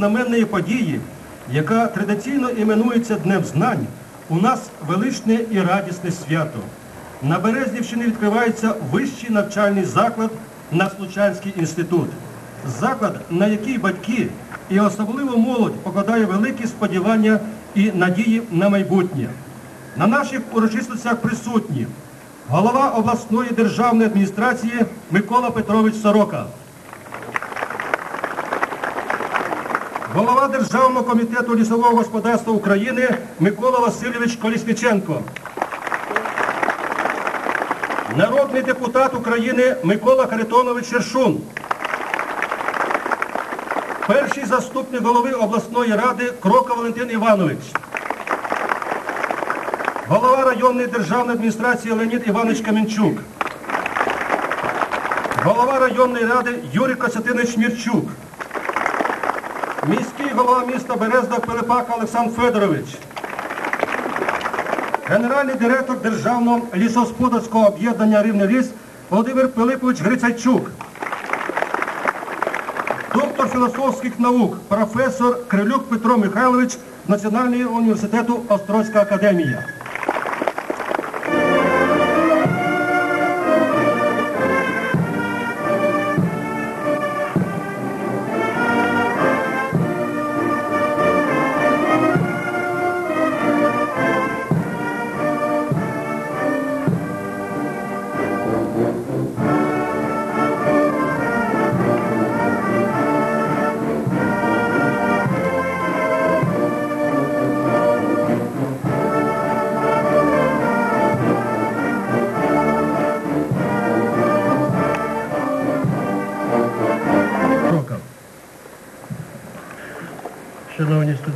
Знаменної події, яка традиційно іменується Днем знань, у нас величне і радісне свято. На Березнівщині відкривається вищий навчальний заклад Наслучанський інститут. Заклад, на який батьки і особливо молодь покладає великі сподівання і надії на майбутнє. На наших урочистостях присутні голова обласної державної адміністрації Микола Петрович Сорока. Голова Державного комітету лісового господарства України Микола Васильович Колісниченко. Народний депутат України Микола Харитонович Шершун. Перший заступник голови обласної ради Крока Валентин Іванович. Голова районної державної адміністрації Леонід Іванович Камінчук. Голова районної ради Юрій Костянтинович Мірчук. Міський голова міста Березда Пилипака Олександр Федорович. Генеральний директор Державного лісогосподарського об'єднання Рівний ліс Володимир Пилипович Грицайчук. Доктор філософських наук, професор Крилюк Петро Михайлович Національного університету Острозька академія.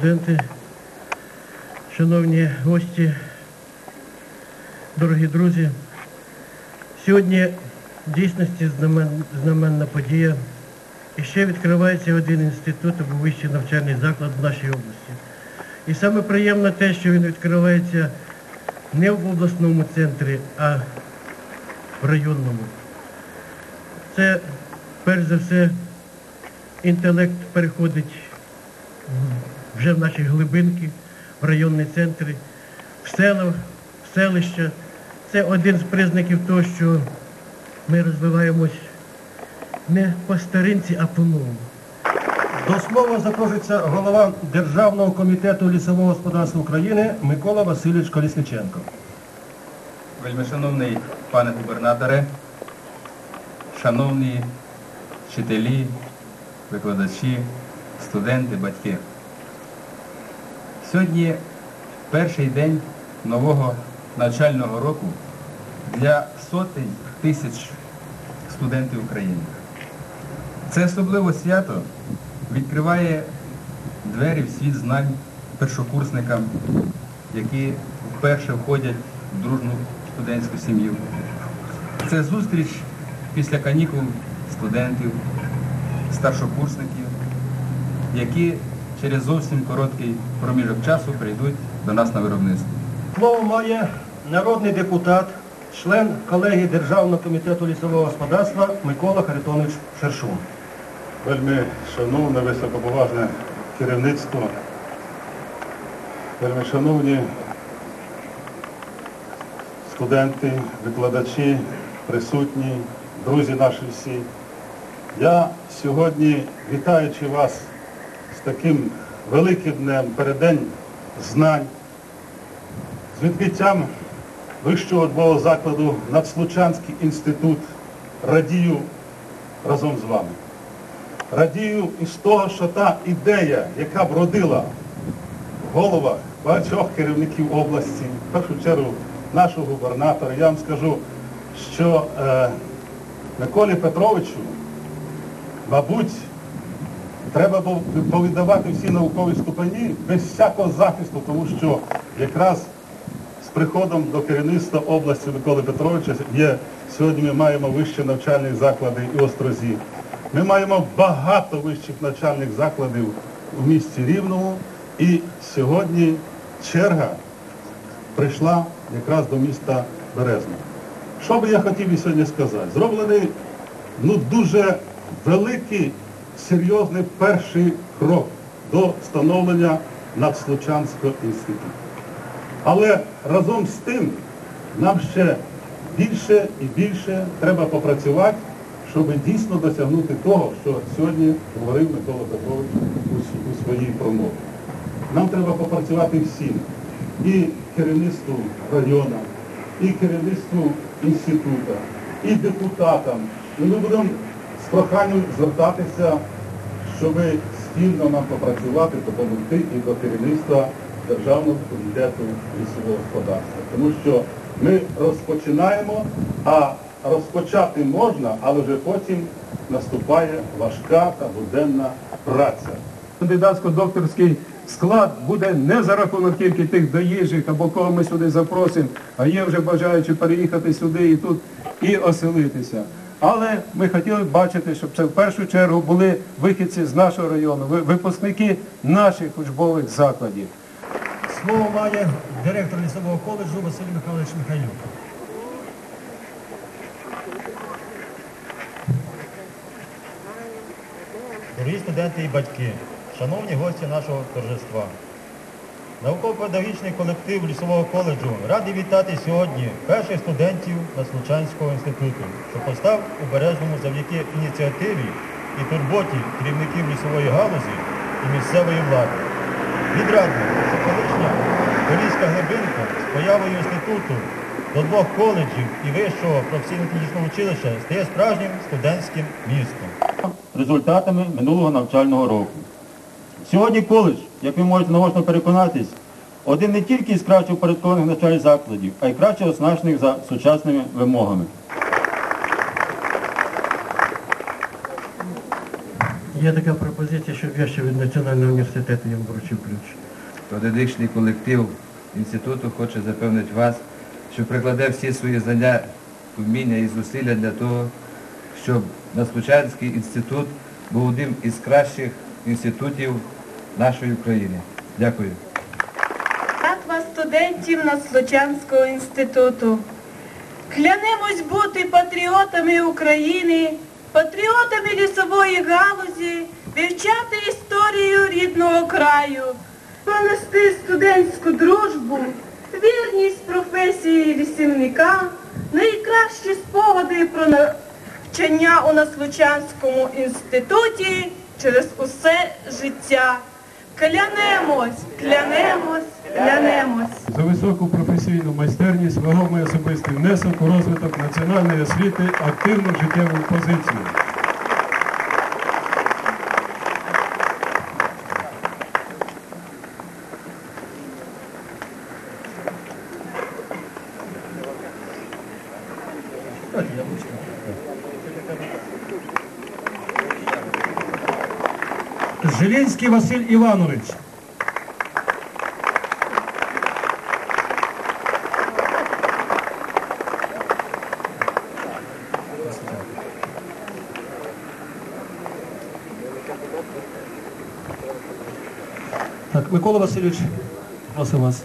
Студенти, шановні гості, дорогі друзі, сьогодні в дійсності знамен- знаменна подія. І ще відкривається один інститут або вищий навчальний заклад в нашій області. І саме приємно те, що він відкривається не в обласному центрі, а в районному. Це, перш за все, інтелект переходить вже в наші глибинки, в районні центри, в села, в селища. Це один з признаків того, що ми розвиваємось не по старинці, а по-новому. До слова запрошується голова Державного комітету лісового господарства України Микола Васильович Колісниченко. Вельмишановний пане губернаторе, шановні вчителі, викладачі, студенти, батьки. Сьогодні перший день нового навчального року для сотень тисяч студентів України. Це особливе свято відкриває двері в світ знань першокурсникам, які вперше входять в дружну студентську сім'ю. Це зустріч після канікул студентів, старшокурсників, які через зовсім короткий проміжок часу прийдуть до нас на виробництво. Слово має народний депутат, член колегії Державного комітету лісового господарства Микола Харитонович Шершун. Вельми шановне, високоповажне керівництво, вельми шановні студенти, викладачі, присутні, друзі наші всі. Я сьогодні, вітаючи вас таким великим днем, передень знань, з відкриттям вищого двого закладу Надслучанський інститут, радію разом з вами. Радію із того, що та ідея, яка вродила в головах багатьох керівників області, в першу чергу нашого губернатора, я вам скажу, що е, Миколі Петровичу, мабуть, треба було повіддавати всі наукові ступені без всякого захисту, тому що якраз з приходом до керівництва області Миколи Петровича є, сьогодні ми маємо вищі навчальні заклади і Острозі. Ми маємо багато вищих навчальних закладів у місті Рівному. І сьогодні черга прийшла якраз до міста Березна. Що би я хотів і сьогодні сказати? Зроблений ну, дуже великий, серйозний перший крок до встановлення Надслучанського інституту. Але разом з тим нам ще більше і більше треба попрацювати, щоб дійсно досягнути того, що сьогодні говорив Микола Петрович у, своїй промові. Нам треба попрацювати всім, і керівництву району, і керівництву інституту, і депутатам. І ми будемо з проханням звертатися, щоб спільно нам попрацювати, допомогти і до керівництва Державного комітету лісового господарства. Тому що ми розпочинаємо, а розпочати можна, але вже потім наступає важка та буденна праця. Кандидатсько-докторський склад буде не за рахунок тільки тих доїжджих або кого ми сюди запросимо, а є вже бажаючі переїхати сюди і тут і оселитися. Але ми хотіли б бачити, щоб це в першу чергу були вихідці з нашого району, випускники наших учбових закладів. Слово має директор лісового коледжу Василь Михайлович Михайлюк. Дорогі студенти і батьки, шановні гості нашого торжества. Науково-педагогічний колектив лісового коледжу радий вітати сьогодні перших студентів Наслучанського інституту, що постав у Бережному завдяки ініціативі і турботі керівників лісової галузі і місцевої влади. Відрадно, що колишня Поліська глибинка з появою інституту до двох коледжів і вищого професійно-технічного училища стає справжнім студентським містом результатами минулого навчального року. Сьогодні коледж, як ви можете наочно переконатись, один не тільки із краще упорядкованих навчальних закладів, а й краще оснащених за сучасними вимогами. Є така пропозиція, щоб я ще від Національного університету їм вручив ключ. Педагогічний колектив інституту хоче запевнити вас, що прикладе всі свої знання, вміння і зусилля для того, щоб Наслучанський інститут був одним із кращих інститутів нашої України. Дякую. Рад вас, студентів Наслучанського інституту. Клянемось бути патріотами України, патріотами лісової галузі, вивчати історію рідного краю, пронести студентську дружбу, вірність професії лісівника, найкращі спогади про навчання у Наслучанському інституті через усе життя. Клянемось, клянемось, клянемось. За високу професійну майстерність, вагомий особистий внесок у розвиток національної освіти, активну життєву позицію. Жилінський Василь Іванович. Так, Микола Васильович, просимо вас.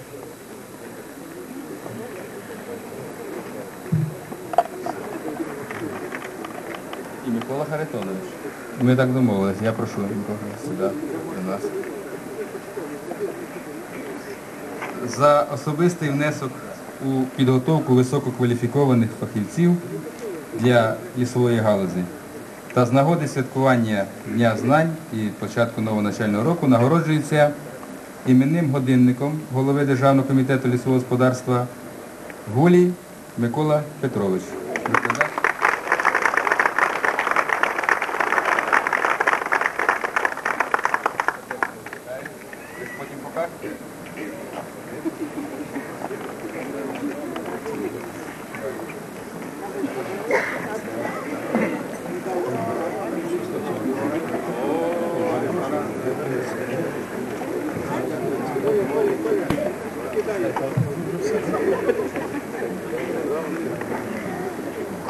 І Микола Харитонович. Ми так домовились. Я прошу Микола сюди до Нас. За особистий внесок у підготовку висококваліфікованих фахівців для лісової галузі та з нагоди святкування Дня знань і початку нового навчального року нагороджується іменним годинником голови Державного комітету лісового господарства Гулій Микола Петрович.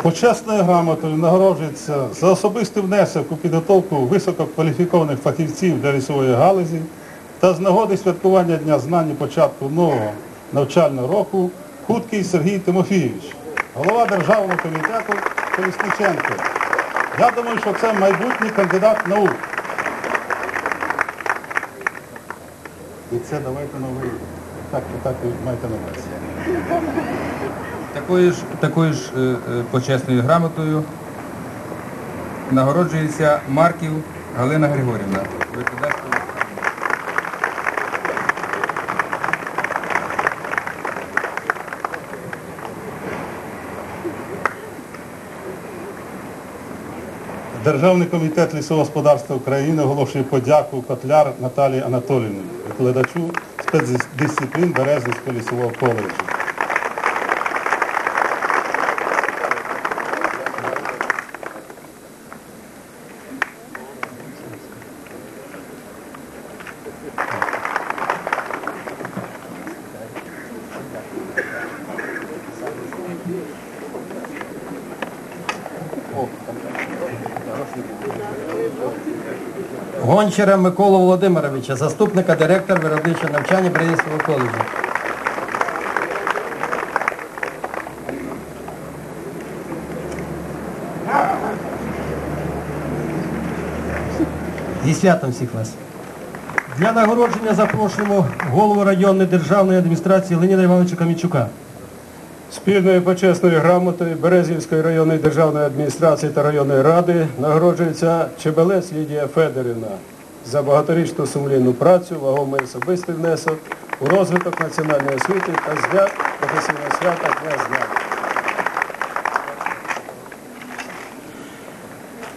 Почесною грамотою нагороджується за особистий внесок у підготовку висококваліфікованих фахівців для лісової галузі та з нагоди святкування Дня знань і початку нового навчального року Хуткий Сергій Тимофійович, голова Державного комітету Колісниченко. Я думаю, що це майбутній кандидат наук. І це давайте новий. Так, так маєте на увазі. Такою ж, такою ж е, е, почесною грамотою нагороджується Марків Галина Григорівна. Державний комітет лісового господарства України оголошує подяку Котляр Наталії Анатоліївні, викладачу спецдисциплін Березнівського лісового коледжу. Гончара Миколу Володимировича, заступника директора виробничого навчання Бринівського коледжу. Зі святом всіх вас. Для нагородження запрошуємо голову районної державної адміністрації Леніда Івановича Камінчука. Спільною почесною грамотою Березівської районної державної адміністрації та районної ради нагороджується Чебелець Лідія Федорівна за багаторічну сумлінну працю, вагомий особистий внесок у розвиток національної освіти та зня професійного свята Дня знань.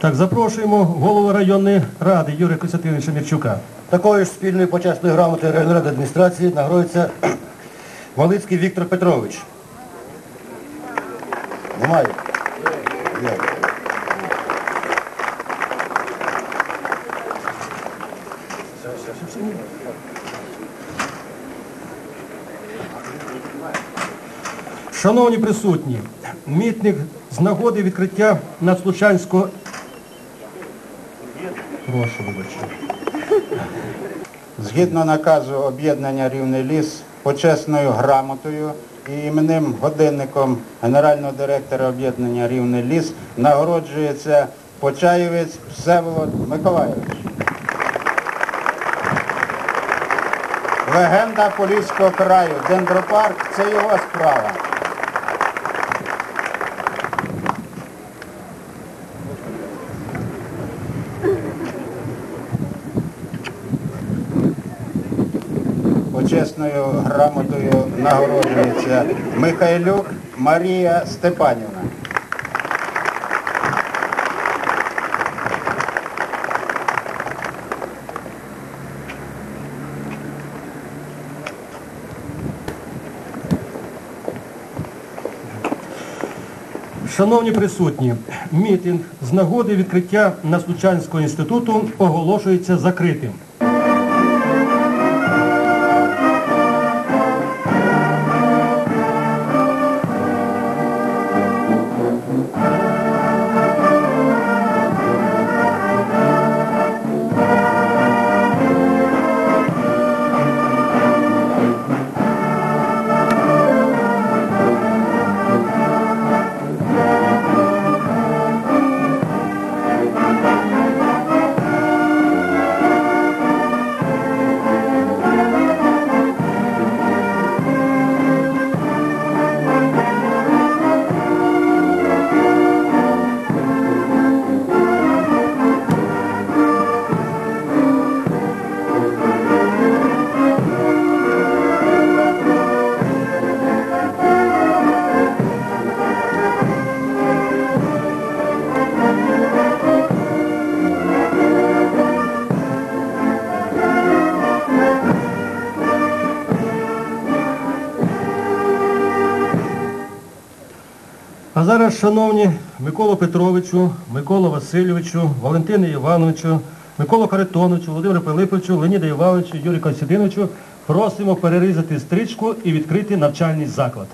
Так, запрошуємо голову районної ради Юрія Костянтиновича Мірчука. Такою ж спільною почесною грамотою районної ради адміністрації нагороджується Малицький Віктор Петрович. Немає? Є. Шановні присутні, мітник з нагоди відкриття Надслучанського... Прошу, вибачте. Згідно наказу об'єднання Рівний ліс почесною грамотою іменним годинником генерального директора об'єднання Рівний ліс нагороджується Почаєвець Всеволод Миколаєвич. Легенда Поліського краю. Дендропарк це його справа. Почесною грамотою нагороджується Михайлюк Марія Степанівна. Шановні присутні, мітинг з нагоди відкриття Надслучанського інституту оголошується закритим. А зараз, шановні Миколу Петровичу, Миколу Васильовичу, Валентину Івановичу, Миколу Харитоновичу, Володимиру Пилиповичу, Леніда Івановичу, Юрію Константиновичу просимо перерізати стрічку і відкрити навчальний заклад.